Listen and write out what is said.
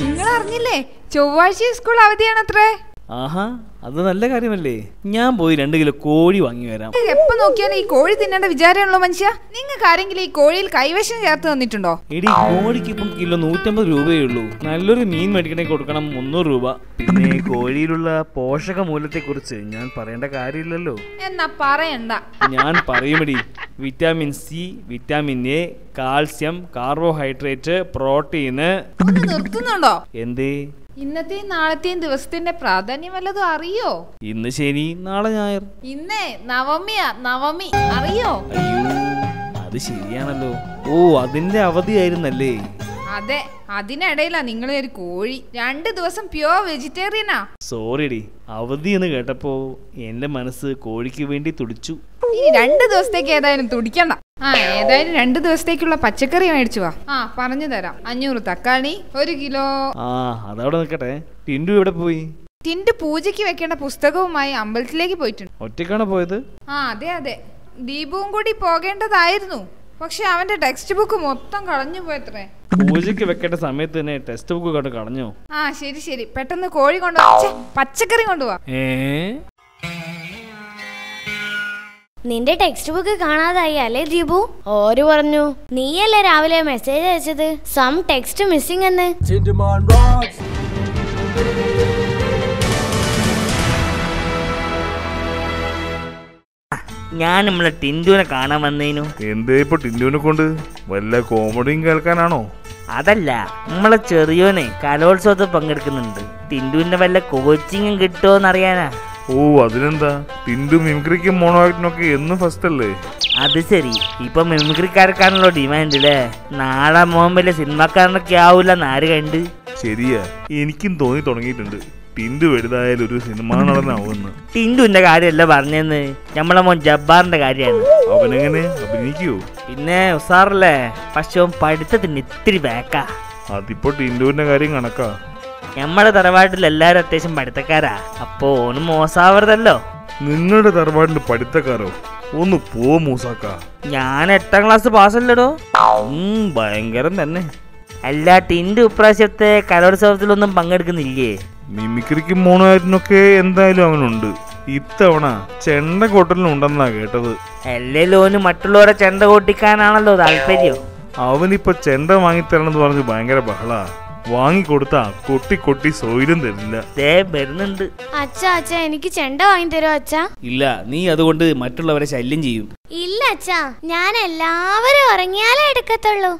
നിങ്ങൾ അറിഞ്ഞില്ലേ ചൊവ്വാഴ്ച സ്കൂൾ അവധിയാണത്രേ? ആഹാ അത് നല്ല കാര്യമല്ലേ? ഞാൻ പോയി രണ്ട് കിലോ കോഴി വാങ്ങി വരാം. എപ്പോ നോക്കിയാലും ഈ കോഴി തിന്നേണ്ട വിചാരമുള്ളൂ മനുഷ്യ. നിങ്ങൾക്ക് ആരെങ്കിലും ഈ കോഴിയിൽ കൈവശം ചേർത്ത് തന്നിട്ടുണ്ടോ? എടി കോഴിക്ക് ഇപ്പം കിലോ നൂറ്റമ്പത് രൂപയേ ഉള്ളൂ. നല്ലൊരു മീൻ മേടിക്കണേ കൊടുക്കണം മുന്നൂറ് രൂപ. പിന്നെ കോഴിയിലുള്ള പോഷക മൂല്യത്തെ കുറിച്ച് ഞാൻ പറയേണ്ട കാര്യമില്ലല്ലോ. എന്നാ പറയണ്ട. ഞാൻ പറയുമെടി vitamin C vitamin A calcium carbohydrate protein. നിർത്തുന്നുണ്ടോ? എന്തേ? ഇന്നത്തെയും നാളത്തെയും ദിവസത്തിന്റെ പ്രാധാന്യം വല്ലതും അറിയോ? ഇന്ന് ശനി നാളെ ഞായർ. ഇന്നേ നവമിയാ നവമി. അറിയോ? അയ്യോ അത് ശരിയാണല്ലോ. ഓ അതിന്റെ അവധിയായിരുന്നല്ലേ. അതെ അതിനിടയിലാ നിങ്ങളെ ഒരു കോഴി. രണ്ട് ദിവസം പ്യുവർ വെജിറ്റേറിയനാ സോറിടി അവധി എന്ന് കേട്ടപ്പോ എന്റെ മനസ്സ് കോഴിക്ക് വേണ്ടി തുടിച്ചു. ഈ രണ്ട് ദിവസത്തേക്ക് ഏതായാലും തുടിക്കണ്ട. ആ ഏതായാലും രണ്ടു ദിവസത്തേക്കുള്ള പച്ചക്കറി മേടിച്ചു വാ. ആ പറഞ്ഞു തരാം. അഞ്ഞൂറ് തക്കാളി ഒരു കിലോ. ആ അതവിടെ നിൽക്കട്ടെ. ടിൻഡു എവിടെ പോയി? ടിൻഡു പൂജയ്ക്ക് വെക്കേണ്ട പുസ്തകവുമായി അമ്പലത്തിലേക്ക് പോയിട്ടുണ്ട്. ഒറ്റയ്ക്കാണ് പോയത്? ആ അതെ അതെ. ദീപവും കൂടി പോകേണ്ടതായിരുന്നു. പക്ഷെ അവന്റെ ടെക്സ്റ്റ് ബുക്ക് മൊത്തം കളഞ്ഞു പോയത്രേ. പൂജയ്ക്ക് വെക്കേണ്ട സമയത്ത് തന്നെ ടെക്സ്റ്റ് ബുക്ക് കണ്ട് കളഞ്ഞോ? ആ ശരി ശരി. പെട്ടെന്ന് കോഴി കൊണ്ടുവാ. പച്ചക്കറി കൊണ്ടുവാ. ഏ? നിന്റെ ടെക്സ്റ്റ് ബുക്ക് കാണാതായി അല്ലേ ദീപു? ഓര് പറഞ്ഞു? നീയല്ലേ രാവിലെ മെസ്സേജ് അയച്ചത്? സം ടെക്സ്റ്റ് മിസ്സിംഗ് എന്ന്. ഞാൻ നമ്മളെ ടിൻഡുവിനെ കാണാൻ വന്നേനു. എന്തേ ഇപ്പൊ ടിൻഡുവിനെ കൊണ്ട്? വല്ല കോമഡിയും കേൾക്കാനാണോ? അതല്ല നമ്മളെ ചെറിയോനെ കലോത്സവത്തിൽ പങ്കെടുക്കുന്നുണ്ട്. ടിൻഡുവിന്റെ വല്ല കോച്ചിങ്ങും കിട്ടുമോ അറിയാനാ ഓ അതിനെന്താ? ടിൻഡു മിമിക്രിക്കും മോണോ ആക്ടിനൊക്കെ എന്നും ഫസ്റ്റ് അല്ലേ? അത് ശരി. ഇപ്പൊ മിമിക്രിക്കാർക്കാണല്ലോ ഡിമാൻഡ് അല്ലേ നാളെ മോൻ വലിയ സിനിമക്കാരനൊക്കെ ആവൂല നാര് കണ്ട്. ശരിയാ. എനിക്കും തോന്നി തുടങ്ങിയിട്ടുണ്ട്. ടിൻഡു വലുതായാലും ഒരു സിനിമ നടനാവുമെന്ന്. ടിൻഡുവിന്റെ കാര്യമല്ല പറഞ്ഞെന്ന്. നമ്മളെ മോൻ ജബ്ബാറിന്റെ കാര്യമാണ്. അവനെങ്ങനെ? അഭിനയിക്കുവോ പിന്നെ ഉസാറല്ലേ? പക്ഷെ അവൻ പഠിത്തത്തിന് ഇത്തിരി ബാക്കാ അതിപ്പോ ടിൻഡുവിന്റെ കാര്യം കണക്കാ. നമ്മളെ തറവാട്ടിൽ എല്ലാരും അത്യാവശ്യം പഠിത്തക്കാരാ. അപ്പൊ ഒന്ന് മോശാവരുതല്ലോ നിങ്ങളുടെ തറവാട്ടിൽ പഠിത്തക്കാരോ? ഒന്ന് പോ മൂസാക്ക. ഞാൻ എട്ടാം ക്ലാസ് പാസ്സല്ലടോ. ഭയങ്കരം തന്നെ. അല്ല ടിൻഡു ഇപ്രാവശ്യത്തെ കലോത്സവത്തിലൊന്നും പങ്കെടുക്കുന്നില്ലേ? മിമിക്രിക്കും മോണോ ആക്ടിനൊക്കെ എന്തായാലും അവനുണ്ട്. ഇത്തവണ ചെണ്ട കൊട്ടലിനുണ്ടെന്നാ കേട്ടത്. അല്ലേലോന് മറ്റുള്ളവരെ ചെണ്ട കൊട്ടിക്കാനാണല്ലോ താല്പര്യം. അവനിപ്പോ ചെണ്ട വാങ്ങിത്തരണമെന്ന് പറഞ്ഞ് ഭയങ്കര ബഹളാ. വാങ്ങിക്കൊടുത്താ കൊട്ടി കൊട്ടി സോയിലും തരില്ല. ദേ വരുന്നുണ്ട്. അച്ഛ അച്ഛ എനിക്ക് ചെണ്ട വാങ്ങി തരോ അച്ഛ? ഇല്ല നീ അതുകൊണ്ട് മറ്റുള്ളവരെ ശല്യം ചെയ്യും. ഇല്ല അച്ഛ. ഞാൻ എല്ലാവരും ഉറങ്ങിയാലേ എടുക്കത്തുള്ളൂ.